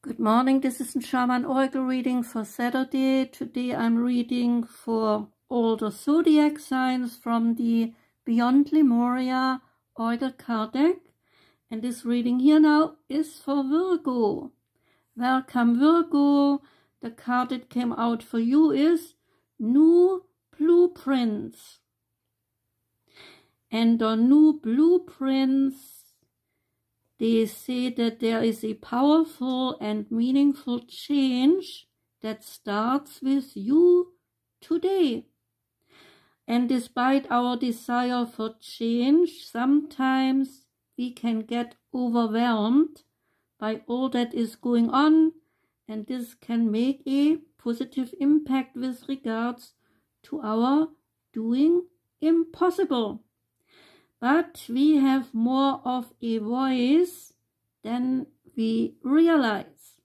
Good morning, this is a Shaman Oracle reading for Saturday. Today I'm reading for all the zodiac signs from the Beyond Lemuria Oracle card deck. And this reading here now is for Virgo. Welcome Virgo. The card that came out for you is New Blueprints. And the new blueprints they say that there is a powerful and meaningful change that starts with you today. And despite our desire for change, sometimes we can get overwhelmed by all that is going on, and this can make a positive impact with regards to our doing impossible but we have more of a voice than we realize.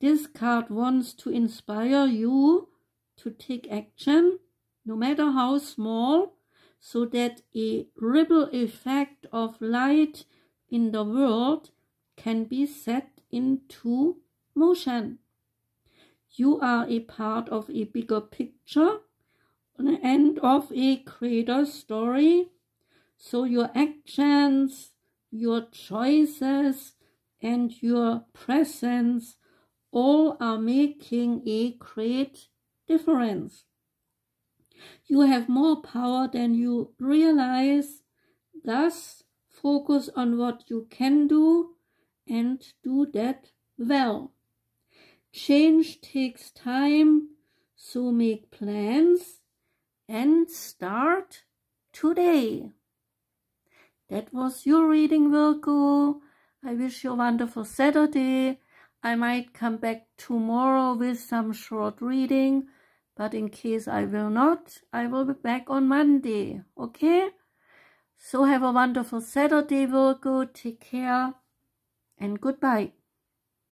This card wants to inspire you to take action, no matter how small, so that a ripple effect of light in the world can be set into motion. You are a part of a bigger picture and of a greater story so your actions, your choices, and your presence all are making a great difference. You have more power than you realize. Thus, focus on what you can do and do that well. Change takes time, so make plans and start today. That was your reading, Virgo. I wish you a wonderful Saturday. I might come back tomorrow with some short reading, but in case I will not, I will be back on Monday, okay? So have a wonderful Saturday, Virgo. Take care and goodbye.